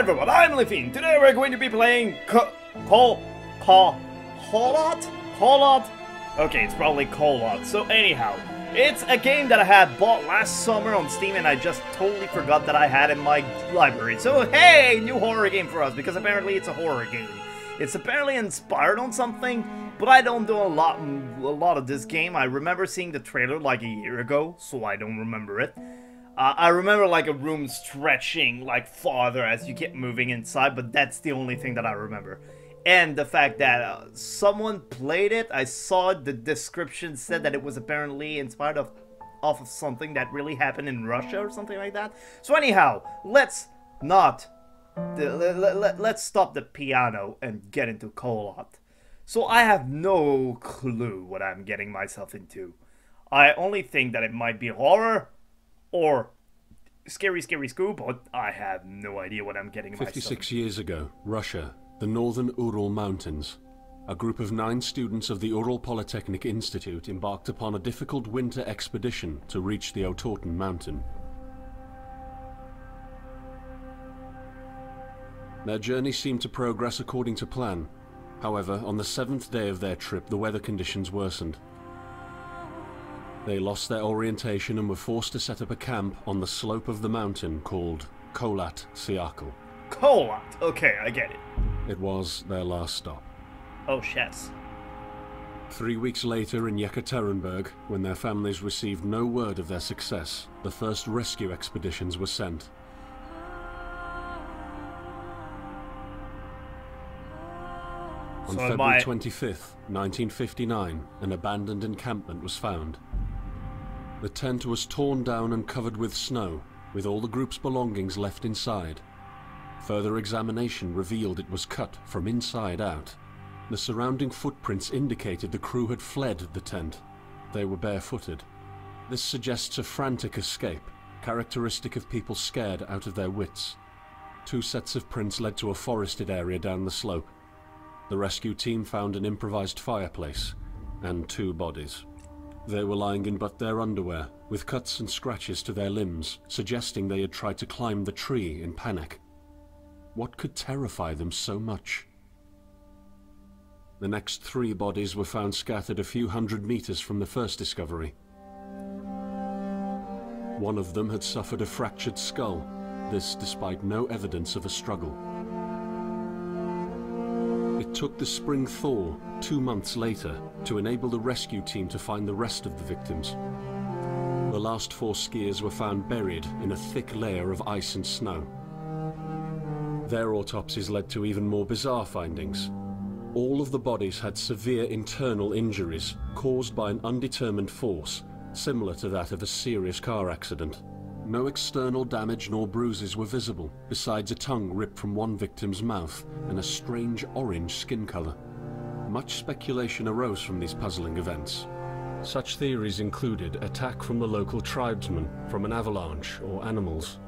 Hi everyone, I'm Leafine. Today we're going to be playing Call Call Call Colot? Colot? Okay, it's probably Colot. So anyhow, it's a game that I had bought last summer on Steam and I just totally forgot that I had in my library. So hey, new horror game for us because apparently it's a horror game. It's apparently inspired on something, but I don't do a lot a lot of this game. I remember seeing the trailer like a year ago, so I don't remember it. Uh, I remember like a room stretching like farther as you keep moving inside, but that's the only thing that I remember. And the fact that uh, someone played it, I saw the description said that it was apparently inspired of off of something that really happened in Russia or something like that. So anyhow, let's not let, let's stop the piano and get into Colot. So I have no clue what I'm getting myself into. I only think that it might be horror or scary, scary school, but I have no idea what I'm getting 56 years ago, Russia, the northern Ural Mountains. A group of nine students of the Ural Polytechnic Institute embarked upon a difficult winter expedition to reach the Otorten mountain. Their journey seemed to progress according to plan. However, on the seventh day of their trip, the weather conditions worsened. They lost their orientation and were forced to set up a camp on the slope of the mountain called Kholat Syakhl. Kolat! Okay, I get it. It was their last stop. Oh, shits. Three weeks later in Yekaterinburg, when their families received no word of their success, the first rescue expeditions were sent. On so February I... 25th, 1959, an abandoned encampment was found. The tent was torn down and covered with snow, with all the group's belongings left inside. Further examination revealed it was cut from inside out. The surrounding footprints indicated the crew had fled the tent. They were barefooted. This suggests a frantic escape, characteristic of people scared out of their wits. Two sets of prints led to a forested area down the slope. The rescue team found an improvised fireplace and two bodies. They were lying in but their underwear, with cuts and scratches to their limbs, suggesting they had tried to climb the tree in panic. What could terrify them so much? The next three bodies were found scattered a few hundred meters from the first discovery. One of them had suffered a fractured skull, this despite no evidence of a struggle. Took the spring thaw, two months later, to enable the rescue team to find the rest of the victims. The last four skiers were found buried in a thick layer of ice and snow. Their autopsies led to even more bizarre findings. All of the bodies had severe internal injuries caused by an undetermined force, similar to that of a serious car accident. No external damage nor bruises were visible, besides a tongue ripped from one victim's mouth and a strange orange skin color. Much speculation arose from these puzzling events. Such theories included attack from the local tribesmen, from an avalanche, or animals.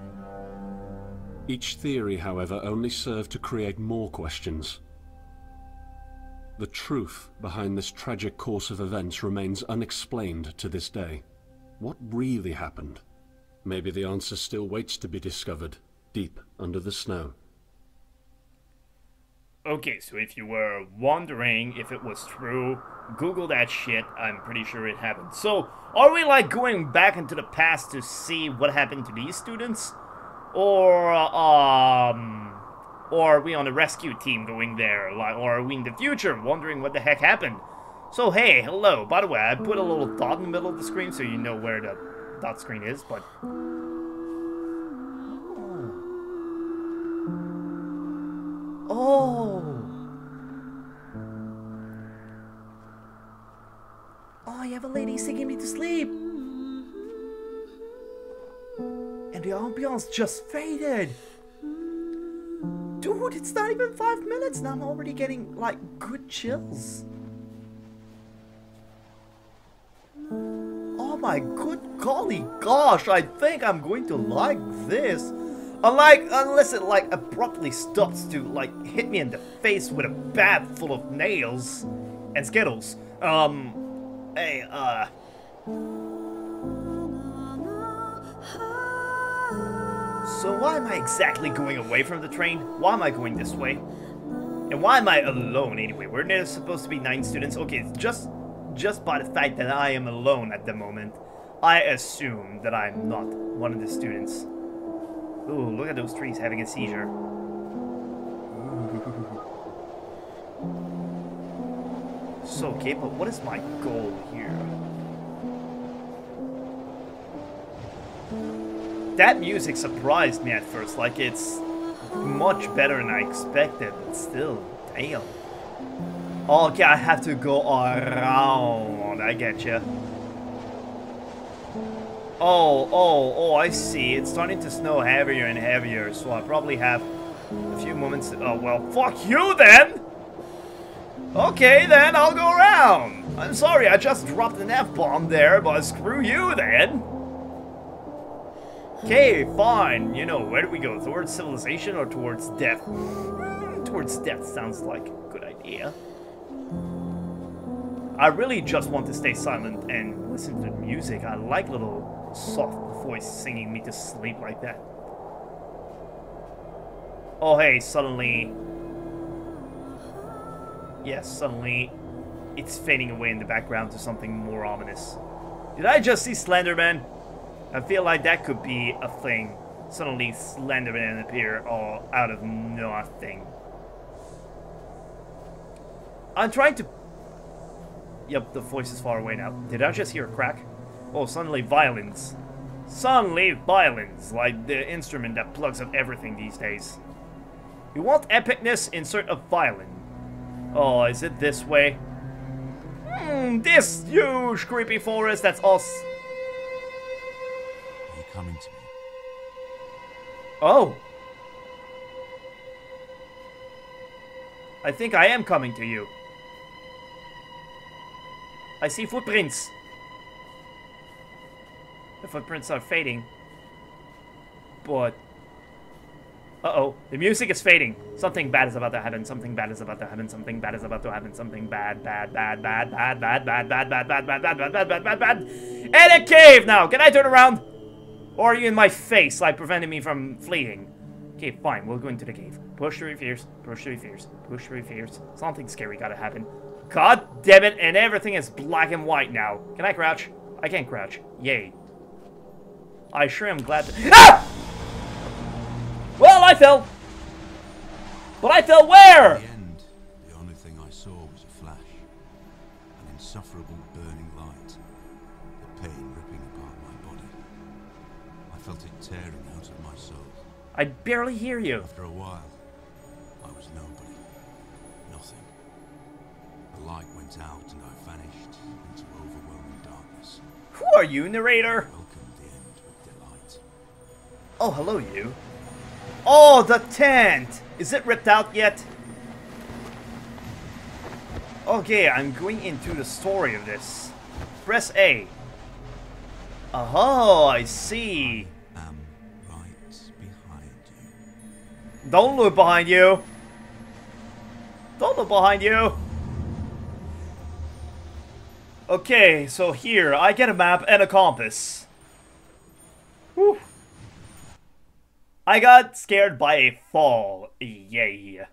Each theory, however, only served to create more questions. The truth behind this tragic course of events remains unexplained to this day. What really happened? Maybe the answer still waits to be discovered, deep under the snow. Okay, so if you were wondering if it was true, Google that shit. I'm pretty sure it happened. So, are we like going back into the past to see what happened to these students? Or, um, or are we on a rescue team going there? Like, or are we in the future wondering what the heck happened? So, hey, hello. By the way, I put a little dot in the middle of the screen so you know where the dot screen is, but... Oh! Oh, you have a lady singing me to sleep! And the ambiance just faded! Dude, it's not even five minutes and I'm already getting, like, good chills. My good golly gosh, I think I'm going to like this. Unlike, unless it like abruptly stops to like hit me in the face with a bat full of nails and skittles. Um, hey, uh... So why am I exactly going away from the train? Why am I going this way? And why am I alone anyway? We're supposed to be nine students. Okay, just just by the fact that I am alone at the moment, I assume that I'm not one of the students. Ooh, look at those trees having a seizure. So, okay, but what is my goal here? That music surprised me at first, like it's much better than I expected, but still, damn. Okay, I have to go around, I get you. Oh, oh, oh, I see. It's starting to snow heavier and heavier, so I probably have a few moments. To, oh, well, fuck you then! Okay, then, I'll go around. I'm sorry, I just dropped an F-bomb there, but screw you then. Okay, fine. You know, where do we go? Towards civilization or towards death? Hmm, towards death sounds like a good idea. I really just want to stay silent and listen to the music. I like little soft voice singing me to sleep like that. Oh hey, suddenly... Yes, suddenly it's fading away in the background to something more ominous. Did I just see Slenderman? I feel like that could be a thing. Suddenly Slenderman appear all out of nothing. I'm trying to... Yep, the voice is far away now. Did I just hear a crack? Oh, suddenly violins. Suddenly violins, like the instrument that plugs up everything these days. You want epicness? Insert a violin. Oh, is it this way? Hmm, this huge creepy forest that's us. Are you coming to me? Oh. I think I am coming to you. I see footprints. The footprints are fading. But... Uh-oh. The music is fading. Something bad is about to happen. Something bad is about to happen. Something bad is about to happen. Something bad, bad, bad, bad, bad, bad, bad, bad, bad, bad, bad, bad, bad, bad, bad, bad, bad. And a cave now! Can I turn around? Or are you in my face, like preventing me from fleeing? Okay, fine. We'll go into the cave. Push through fears. Push through fears. Push through fears. Something scary gotta happen. God damn it, and everything is black and white now. Can I crouch? I can't crouch. Yay. I sure am glad to- Ah! Well, I fell! But I fell where? In the end, the only thing I saw was a flash. An insufferable burning light. The pain ripping apart my body. I felt it tearing out of my soul. I barely hear you. After a while, light went out and I vanished into overwhelming darkness. Who are you, narrator? Welcomed the end with delight. Oh, hello, you. Oh, the tent! Is it ripped out yet? Okay, I'm going into the story of this. Press A. Oh, I see. Am right behind you. Don't look behind you. Don't look behind you. Okay, so here, I get a map and a compass. Whew. I got scared by a fall. Yay.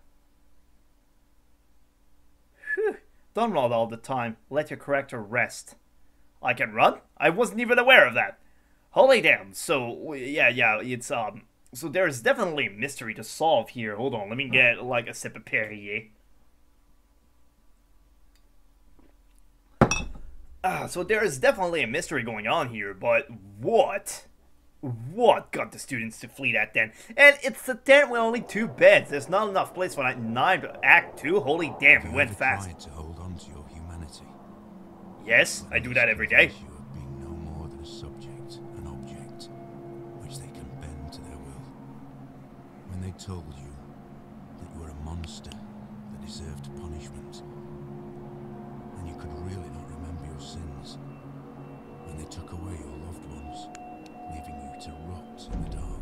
Whew. Don't run all the time. Let your character rest. I can run? I wasn't even aware of that. Holy damn. So, yeah, yeah, it's, um... So there's definitely a mystery to solve here. Hold on, let me get, like, a sip of Perrier. Ah, so there is definitely a mystery going on here, but what? What got the students to flee that tent? And it's a tent with only two beds. There's not enough place for that nine act two. Holy damn, we You went fast. to hold on to your humanity? Yes, I do that every day. You have been no more than a subject, an object, which they can bend to their will. When they told you that you were a monster that deserved punishment, took away your loved ones, leaving you to rot in the dark.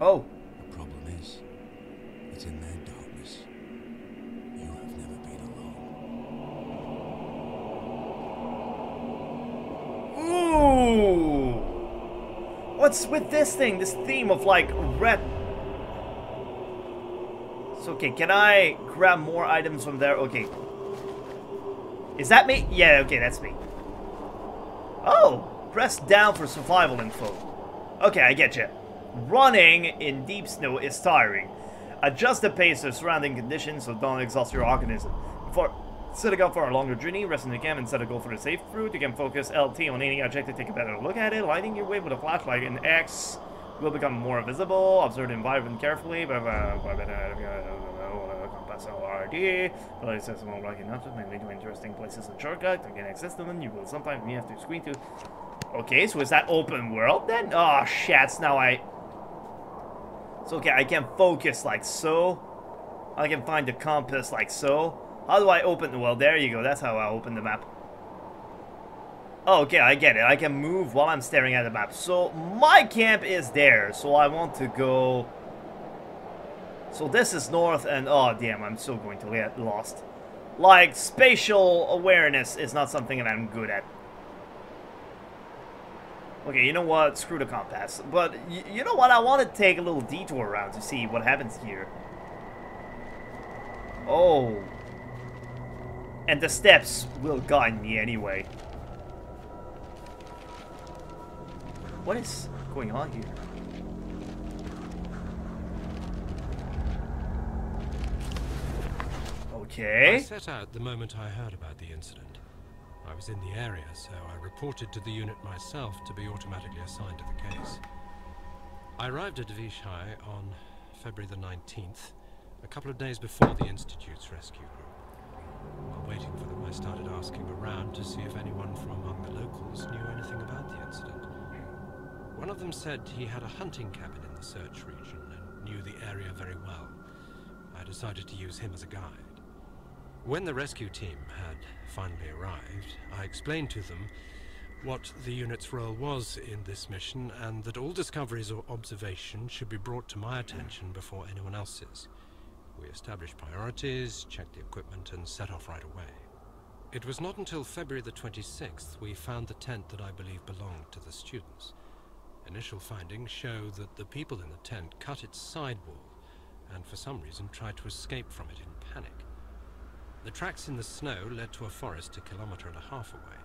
Oh, The problem is that in their darkness, you have never been alone. ooh. What's with this thing? This theme of like red. So okay, can I grab more items from there? Okay. Is that me? Yeah, okay, that's me. Oh, press down for survival info. Okay, I get you. Running in deep snow is tiring. Adjust the pace of surrounding conditions so don't exhaust your organism. For setting up for a longer journey, rest in the camp instead of go for the safe route. You can focus LT on any object to take a better look at it. Lighting your way with a flashlight and X will become more visible. Observe the environment carefully. But, uh, compass RD. But it says more lucky enough to maybe to interesting places and shortcuts. To get access them, you will sometimes have to screen to. Okay, so is that open world then? Oh, shats, now I... It's okay, I can focus like so. I can find the compass like so. How do I open the... Well, there you go. That's how I open the map. Oh, okay, I get it. I can move while I'm staring at the map. So, my camp is there. So, I want to go... So, this is north and... Oh, damn, I'm so going to get lost. Like, spatial awareness is not something that I'm good at. Okay, you know what? Screw the compass. But, you know what? I want to take a little detour around to see what happens here. Oh. And the steps will guide me anyway. What is going on here? Okay. I set out the moment I heard about the incident. I was in the area, so I reported to the unit myself to be automatically assigned to the case. I arrived at Vizhai on February the 19th, a couple of days before the Institute's rescue group. While waiting for them, I started asking around to see if anyone from among the locals knew anything about the incident. One of them said he had a hunting cabin in the search region and knew the area very well. I decided to use him as a guide. When the rescue team had finally arrived, I explained to them what the unit's role was in this mission and that all discoveries or observations should be brought to my attention before anyone else's. We established priorities, checked the equipment, and set off right away. It was not until February the 26th we found the tent that I believe belonged to the students. Initial findings show that the people in the tent cut its sidewall and for some reason tried to escape from it in panic. The tracks in the snow led to a forest a kilometer and a half away.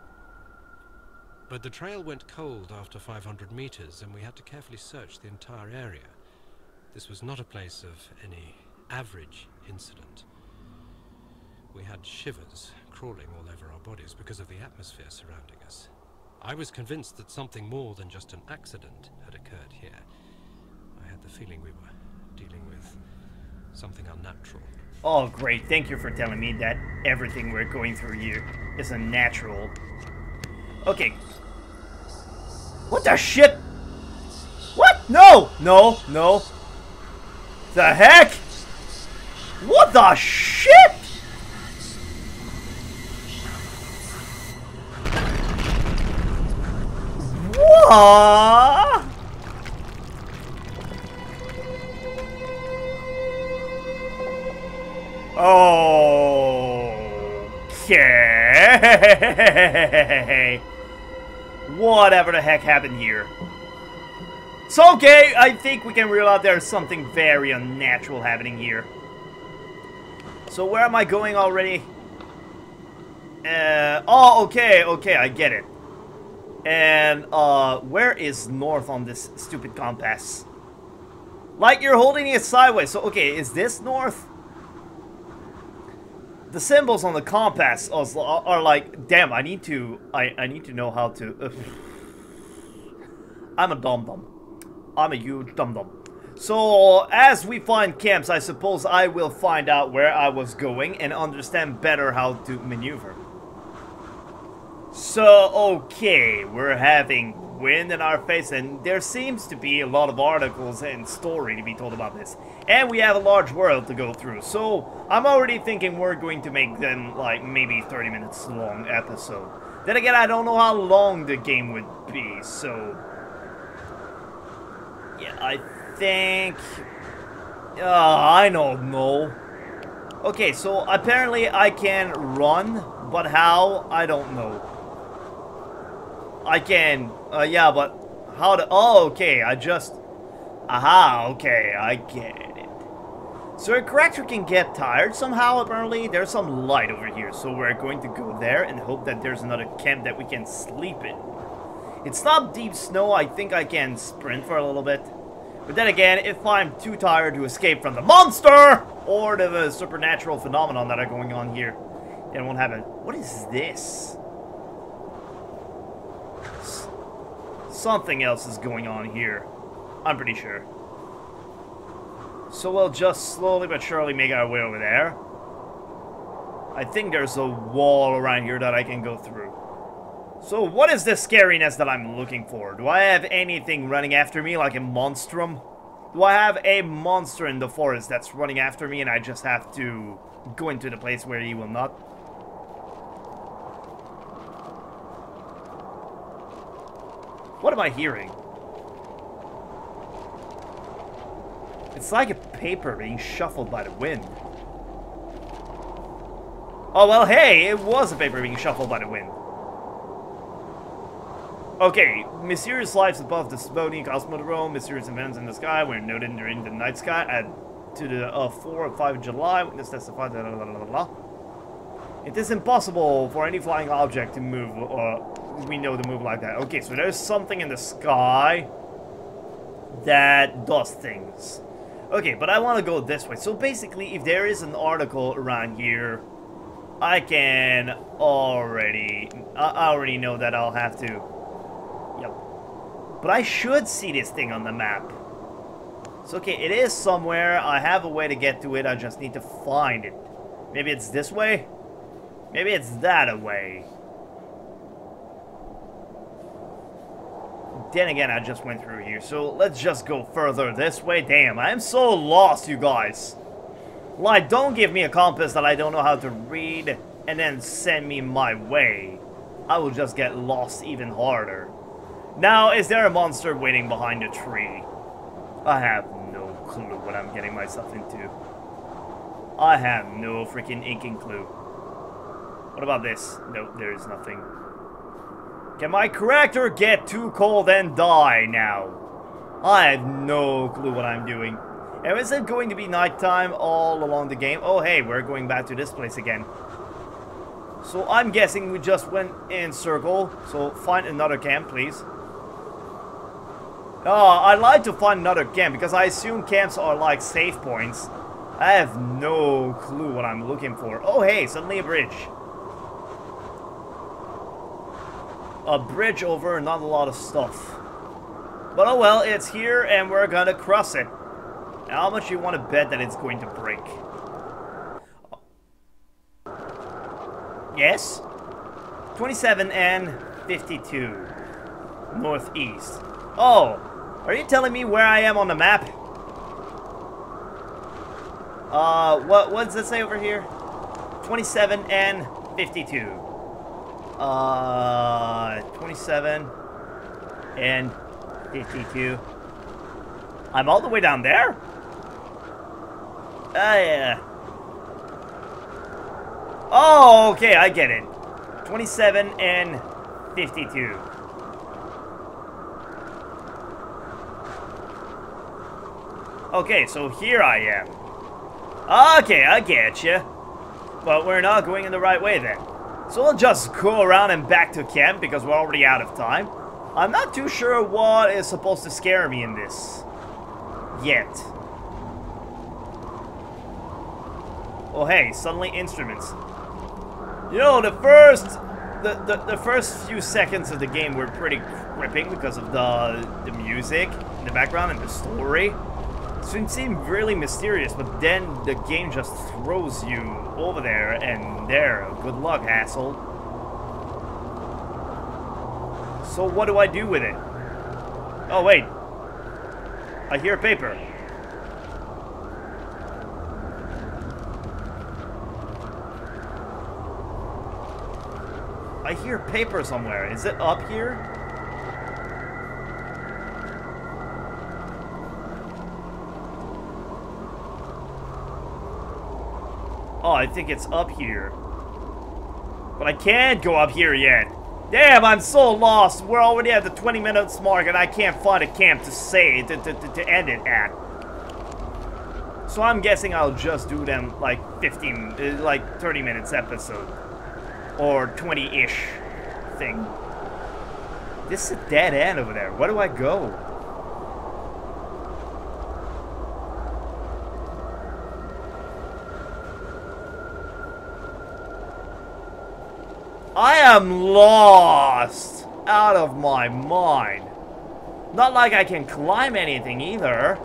But the trail went cold after 500 meters and we had to carefully search the entire area. This was not a place of any average incident. We had shivers crawling all over our bodies because of the atmosphere surrounding us. I was convinced that something more than just an accident had occurred here. I had the feeling we were dealing with something unnatural. Oh, great. Thank you for telling me that everything we're going through here is unnatural. Okay. What the shit? What? No! No, no. The heck? What the shit? What? Okay. Whatever the heck happened here. So okay, I think we can realize there's something very unnatural happening here. So where am I going already? Uh, oh, okay, okay, I get it. And, uh, where is north on this stupid compass? Like you're holding it sideways. So, okay, is this north? The symbols on the compass are, like, damn, I need to, I, I need to know how to, I'm a dum-dum. I'm a huge dum-dum. So, as we find camps, I suppose I will find out where I was going and understand better how to maneuver. So, okay, we're having wind in our face, and there seems to be a lot of articles and story to be told about this. And we have a large world to go through, so I'm already thinking we're going to make them, like, maybe 30 minutes long episode. Then again, I don't know how long the game would be, so... Yeah, I think... Uh, I don't know. Okay, so apparently I can run, but how? I don't know. I can, uh, yeah, but How to... Oh, okay, I just... Aha, okay, I get it. So a character can get tired somehow, apparently. There's some light over here, so we're going to go there and hope that there's another camp that we can sleep in. It's not deep snow, I think I can sprint for a little bit. But then again, if I'm too tired to escape from the monster or the supernatural phenomenon that are going on here, it won't happen. What is this? Something else is going on here. I'm pretty sure. So we'll just slowly but surely make our way over there. I think there's a wall around here that I can go through. So what is the scariness that I'm looking for? Do I have anything running after me like a monstrum? Do I have a monster in the forest that's running after me and I just have to go into the place where he will not? What am I hearing? It's like a paper being shuffled by the wind. Oh, well, hey, it was a paper being shuffled by the wind. Okay, mysterious lives above the Sbodine Cosmodrome, mysterious events in the sky were noted during the night sky at to the uh, 4 or 5 of July. Witness testified blah, blah, It is impossible for any flying object to move, or we know to move like that. Okay, so there's something in the sky that does things. Okay, but I want to go this way. So basically, if there is an article around here, I can already... I already know that I'll have to Yep. but I should see this thing on the map. So okay, it is somewhere. I have a way to get to it. I just need to find it. Maybe it's this way? Maybe it's that way. Then again, I just went through here. So let's just go further this way. Damn, I am so lost, you guys. Like, don't give me a compass that I don't know how to read and then send me my way. I will just get lost even harder. Now, is there a monster waiting behind a tree? I have no clue what I'm getting myself into. I have no freaking inking clue. What about this? No, there is nothing. Can my character get too cold and die now? I have no clue what I'm doing. And is it going to be nighttime all along the game? Oh, hey, we're going back to this place again. So I'm guessing we just went in circle. So find another camp, please. Ah, oh, I'd like to find another camp because I assume camps are like save points. I have no clue what I'm looking for. Oh, hey, suddenly a bridge. A bridge over not a lot of stuff. But oh well, it's here and we're gonna cross it. How much you want to bet that it's going to break? Yes? 27 and 52. Northeast. Oh, are you telling me where I am on the map? Uh, what, what does it say over here? 27 and 52. Uh, 27 and 52. I'm all the way down there? Uh, yeah. Oh, okay, I get it. 27 and 52. Okay, so here I am. Okay, I get you. But we're not going in the right way then. So we'll just go around and back to camp because we're already out of time. I'm not too sure what is supposed to scare me in this. Yet. Oh hey, suddenly instruments. You know, the first the, the, the first few seconds of the game were pretty gripping because of the the music in the background and the story. It seemed really mysterious, but then the game just throws you over there, and there, good luck, asshole. So what do I do with it? Oh, wait. I hear paper. I hear paper somewhere. Is it up here? Oh, I think it's up here. But I can't go up here yet. Damn, I'm so lost. We're already at the 20 minutes mark and I can't find a camp to say, to, to, to, end it at. So I'm guessing I'll just do them like 15, uh, like 30 minutes episode. Or 20-ish thing. This is a dead end over there. Where do I go? I am lost out of my mind. Not like I can climb anything either.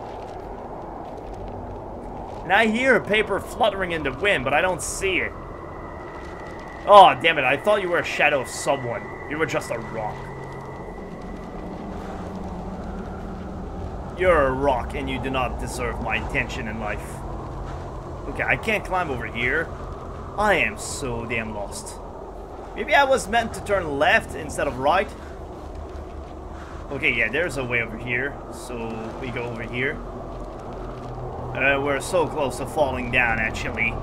And I hear a paper fluttering in the wind, but I don't see it. Oh, damn it. I thought you were a shadow of someone. You were just a rock. You're a rock, and you do not deserve my attention in life. Okay, I can't climb over here. I am so damn lost. Maybe I was meant to turn left instead of right. Okay, yeah, there's a way over here. So we go over here. Uh, we're so close to falling down, actually.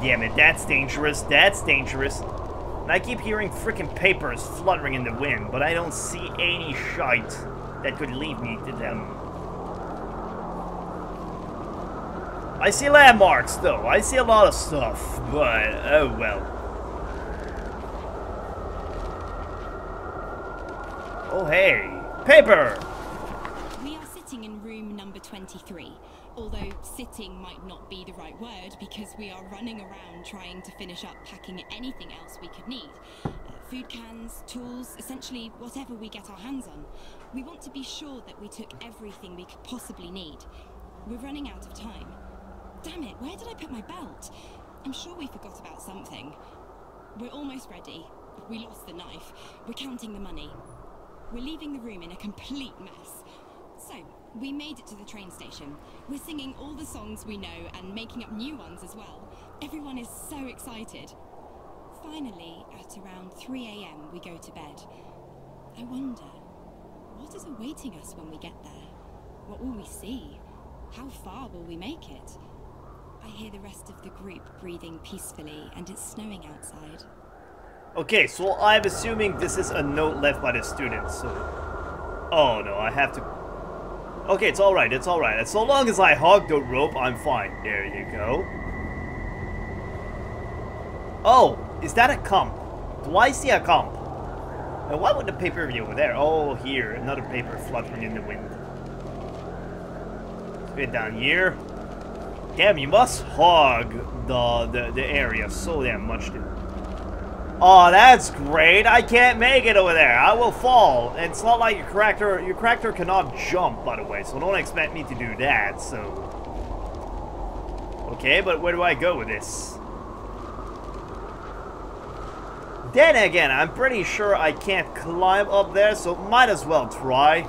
Damn it, that's dangerous. That's dangerous. And I keep hearing freaking papers fluttering in the wind, but I don't see any shite that could lead me to them. I see landmarks, though. I see a lot of stuff, but oh well. Oh, hey. Paper! We are sitting in room number 23. Although sitting might not be the right word because we are running around trying to finish up packing anything else we could need. Uh, food cans, tools, essentially whatever we get our hands on. We want to be sure that we took everything we could possibly need. We're running out of time. Damn it, where did I put my belt? I'm sure we forgot about something. We're almost ready. We lost the knife. We're counting the money. We're leaving the room in a complete mess. So, we made it to the train station. We're singing all the songs we know and making up new ones as well. Everyone is so excited. Finally, at around 3 a.m., we go to bed. I wonder, what is awaiting us when we get there? What will we see? How far will we make it? I hear the rest of the group breathing peacefully, and it's snowing outside. Okay, so I'm assuming this is a note left by the students, so... Oh no, I have to... Okay, it's alright, it's alright. So long as I hug the rope, I'm fine. There you go. Oh, is that a comp? Do I see a comp? And why would the paper be over there? Oh, here, another paper fluttering in the wind. Bit down here. Damn, you must hog the, the, the area so damn much, dude. Oh, that's great. I can't make it over there. I will fall. It's not like your character your character cannot jump, by the way, so don't expect me to do that, so. Okay, but where do I go with this? Then again, I'm pretty sure I can't climb up there, so might as well try.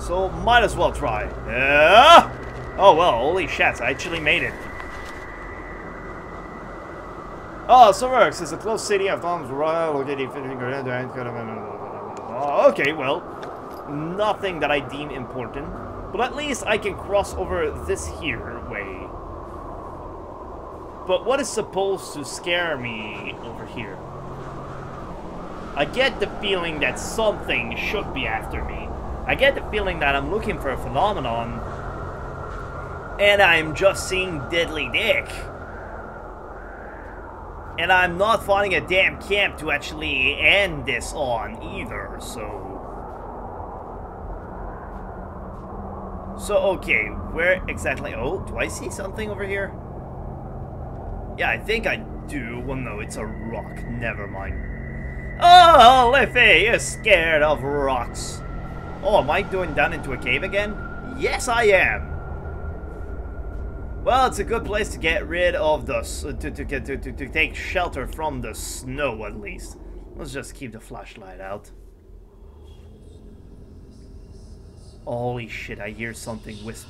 So might as well try. Yeah. Oh well, holy shit, I actually made it. Oh, Silverworks is a close city of Tom's Royal, located 15 okay, well, nothing that I deem important. But at least I can cross over this here way. But what is supposed to scare me over here? I get the feeling that something should be after me. I get the feeling that I'm looking for a phenomenon, and I'm just seeing Deadly Dick. And I'm not finding a damn camp to actually end this on either, so... So, okay, where exactly... Oh, do I see something over here? Yeah, I think I do. Well, no, it's a rock. Never mind. Oh, Liffy, you're scared of rocks. Oh, am I going down into a cave again? Yes, I am. Well, it's a good place to get rid of the... to, to, to, to, to take shelter from the snow, at least. Let's just keep the flashlight out. Holy shit, I hear something whisper.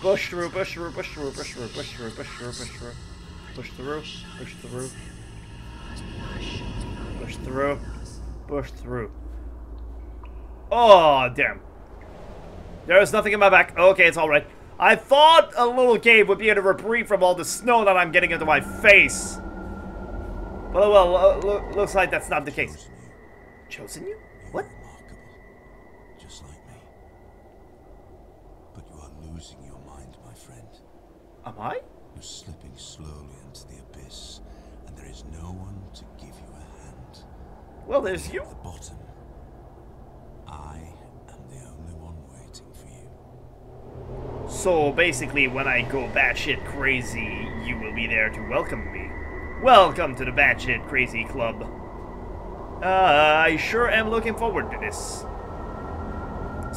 Push through, push through, push through, push through, push through, push through, push through. Push through, push through. Push through, push through. Oh, damn. There is nothing in my back. Okay, it's alright. I thought a little cave would be a reprieve from all the snow that I'm getting into my face. But well, uh, lo looks like that's not the case. Chosen you? What? Remarkable. Just like me. But you are losing your mind, my friend. Am I? You're slipping slowly into the abyss, and there is no one to give you a hand. Well, there's you. At the bottom, I am the only one waiting for you. So basically, when I go batshit crazy, you will be there to welcome me. Welcome to the batshit crazy club. Uh, I sure am looking forward to this.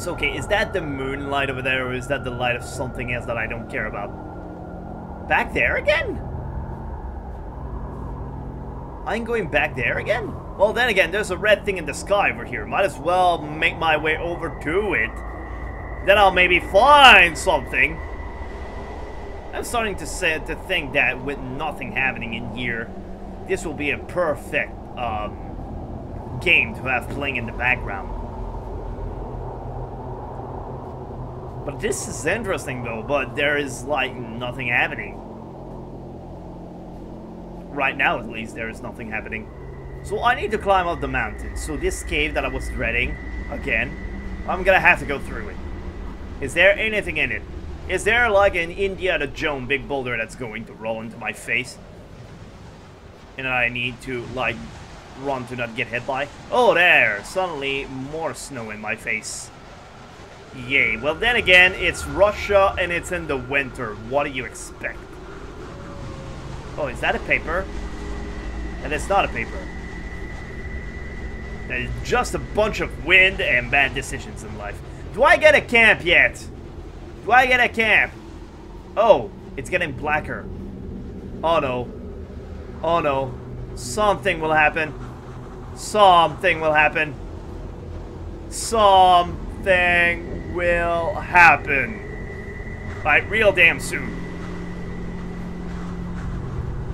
So, okay, is that the moonlight over there, or is that the light of something else that I don't care about? Back there again? I'm going back there again? Well, then again, there's a red thing in the sky over here. Might as well make my way over to it. Then I'll maybe find something. I'm starting to say to think that with nothing happening in here, this will be a perfect um, game to have playing in the background. But this is interesting though, but there is like nothing happening. Right now at least there is nothing happening. So I need to climb up the mountain. So this cave that I was dreading, again, I'm gonna have to go through it. Is there anything in it? Is there like an Indiana Jones big boulder that's going to roll into my face? And I need to like run to not get hit by? Oh there! Suddenly more snow in my face. Yay. Well then again, it's Russia and it's in the winter. What do you expect? Oh, is that a paper? And it's not a paper. There's just a bunch of wind and bad decisions in life. Do I get a camp yet? Do I get a camp? Oh, it's getting blacker. Oh no. Oh no. Something will happen. Something will happen. Something will happen. Like real damn soon.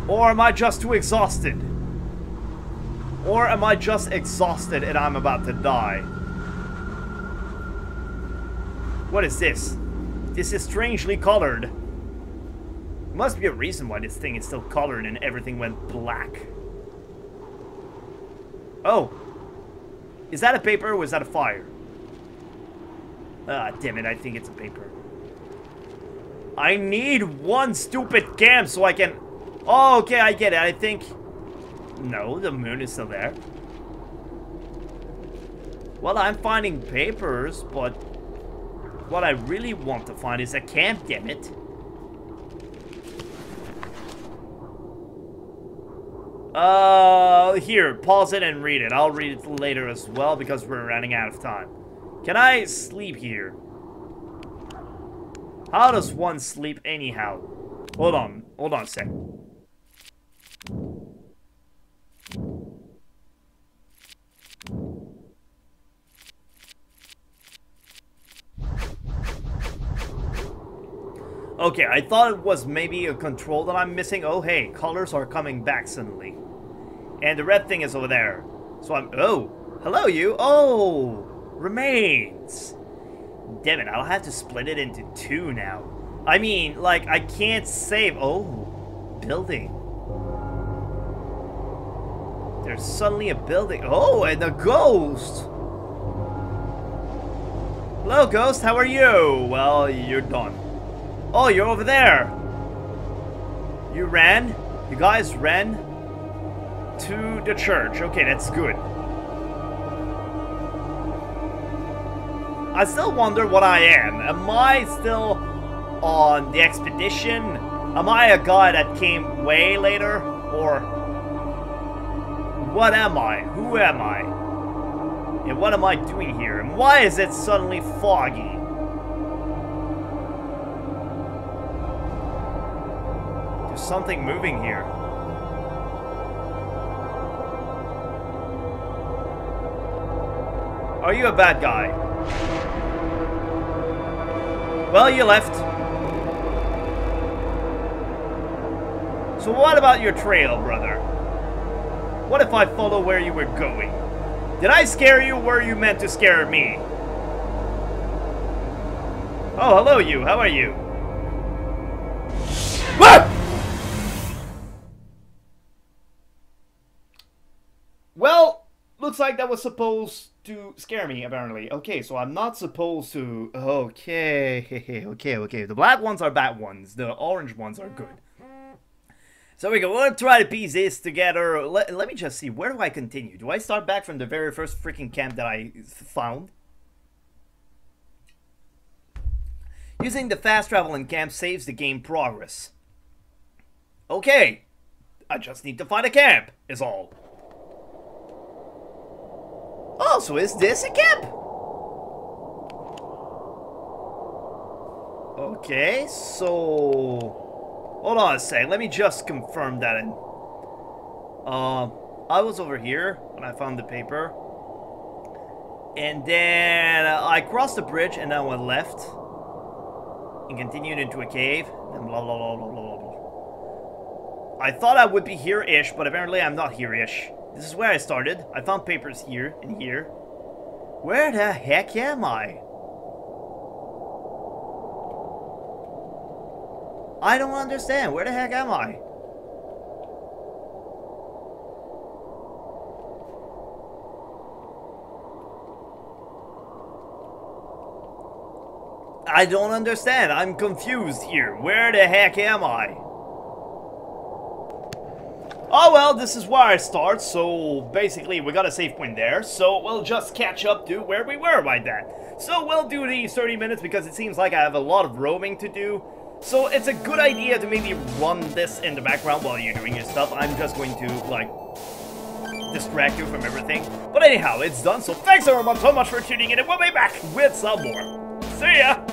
Or am I just too exhausted? Or am I just exhausted and I'm about to die? What is this? This is strangely colored. Must be a reason why this thing is still colored and everything went black. Oh. Is that a paper or is that a fire? Ah, damn it, I think it's a paper. I need one stupid camp so I can... Oh, okay, I get it. I think... No, the moon is still there. Well, I'm finding papers, but... What I really want to find is a camp, damn it. Uh, here, pause it and read it. I'll read it later as well because we're running out of time. Can I sleep here? How does one sleep anyhow? Hold on, hold on a sec. Okay, I thought it was maybe a control that I'm missing. Oh, hey, colors are coming back suddenly. And the red thing is over there. So I'm... Oh, hello you. Oh, remains. Damn it, I'll have to split it into two now. I mean, like, I can't save... Oh, building. There's suddenly a building. Oh, and a ghost. Hello, ghost. How are you? Well, you're done. Oh, you're over there. You ran? You guys ran to the church. Okay, that's good. I still wonder what I am. Am I still on the expedition? Am I a guy that came way later? Or what am I? Who am I? And what am I doing here? And why is it suddenly foggy? Something moving here. Are you a bad guy? Well, you left. So what about your trail, brother? What if I follow where you were going? Did I scare you where you meant to scare me? Oh, hello you. How are you? Looks like that was supposed to scare me, apparently. Okay, so I'm not supposed to... Okay, okay, okay. The black ones are bad ones. The orange ones are good. So we go. We'll try to piece this together. Let, let me just see. Where do I continue? Do I start back from the very first freaking camp that I found? Using the fast travel in camp saves the game progress. Okay. I just need to find a camp, is all. Oh, so is this a camp? Okay, so... Hold on a sec, let me just confirm that in. Uh, I was over here when I found the paper. And then I crossed the bridge and then went left. And continued into a cave. And blah blah blah blah blah blah. I thought I would be here-ish, but apparently I'm not here-ish. This is where I started. I found papers here and here. Where the heck am I? I don't understand. Where the heck am I? I don't understand. I'm confused here. Where the heck am I? Oh well, this is where I start, so basically we got a save point there, so we'll just catch up to where we were by that. So we'll do these 30 minutes because it seems like I have a lot of roaming to do, so it's a good idea to maybe run this in the background while you're doing your stuff. I'm just going to, like, distract you from everything. But anyhow, it's done, so thanks everyone so much for tuning in, and we'll be back with some more. See ya!